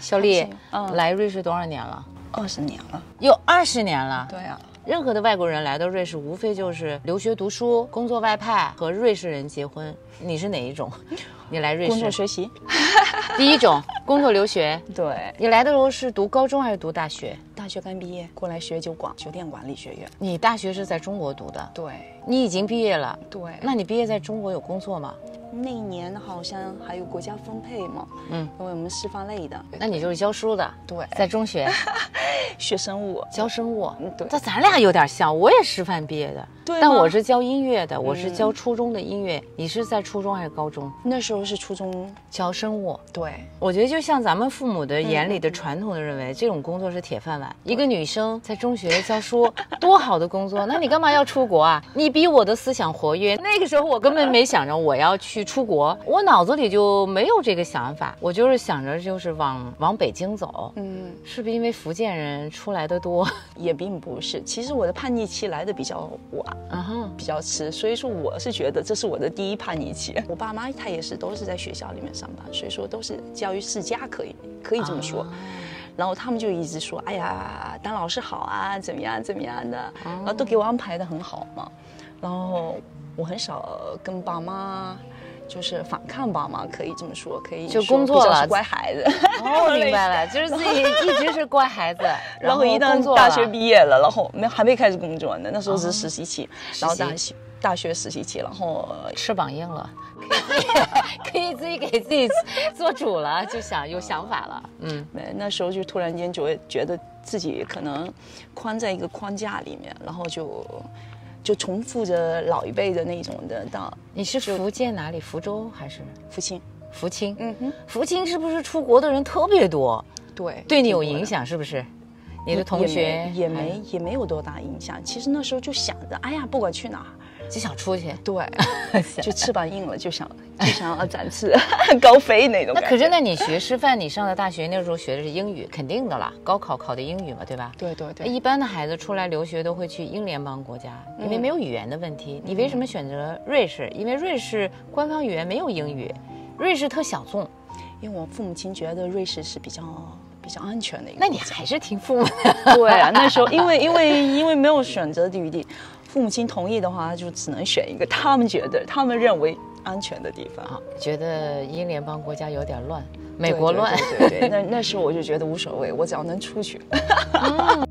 小丽，嗯来瑞士多少年了？二十年了。有二十年了。对啊，任何的外国人来到瑞士，无非就是留学、读书、工作外派和瑞士人结婚。你是哪一种？你来瑞士工作，学习。第一种工作留学。对，你来的时候是读高中还是读大学？大学刚毕业过来学酒馆酒店管理学院。你大学是在中国读的，对你已经毕业了。对，那你毕业在中国有工作吗？那一年好像还有国家分配嘛，嗯，因为我们师范类的，那你就是教书的，对。在中学 学生物。教生物。嗯对那咱俩有点像，我也师范毕业的，对但我是教音乐的，我是嗯教初中的音乐。你是在初中还是高中那时候是初中，教生物？对我觉得就像咱们父母的眼里嗯的传统的认为，这种工作是铁饭碗。一个女生在中学教书，多好的工作，那你干嘛要出国啊？你比我的思想活跃。那个时候我根本没想着我要去出国，我脑子里就没有这个想法，我就是想着就是往往北京走。嗯，是不是因为福建人出来的多？也并不是。其实我的叛逆期来的比较晚，比较迟，所以说我是觉得这是我的第一叛逆期。我爸妈他也是都是在学校里面上班，所以说都是教育世家，可以可以这么说。然后他们就一直说，哎呀，当老师好啊，怎么样怎么样的，然后都给我安排的很好嘛。然后我很少跟爸妈。就是反抗爸妈，可以这么说，可以就工作了乖孩子。哦，明白了，就是自己 一直是乖孩子，然后一旦大学毕业了，然后没还没开始工作呢，那时候是实习期，然后实习大学大学实习期，然后呃翅膀硬了，可以自己可以自己给自己做主了，就想有想法了。嗯，没，那时候就突然间就会觉得自己可能框在一个框架里面，然后就就重复着老一辈的那种的到你是福建哪里？福州还是福清，福清？嗯哼，福清是不是出国的人特别多？对，对你有影。响是不是？你的同学也没也没有多大影响。其实那时候就想着，哎呀，不管去哪儿，就想出去。对，就翅膀硬了，就想就想要展翅 高飞那种。那可是，那你学师范，你上的大学那时候学的是英语，肯定的啦，高考考的英语嘛，对吧？对对对，一般的孩子出来留学都会去英联邦国家，因为没有语言的问题。你为什么选择瑞士？因为瑞士官方语言没有英语，瑞士特小众。因为我父母亲觉得瑞士是比较比较安全的一个那。你还是听父母的。对啊，那时候 因为因为因为没有选择的余地，父母亲同意的话，就只能选一个他们觉得他们认为安全的地方。啊，觉得英联邦国家有点乱，美国乱。对对对对，那那时候我就觉得无所谓，我只要能出去。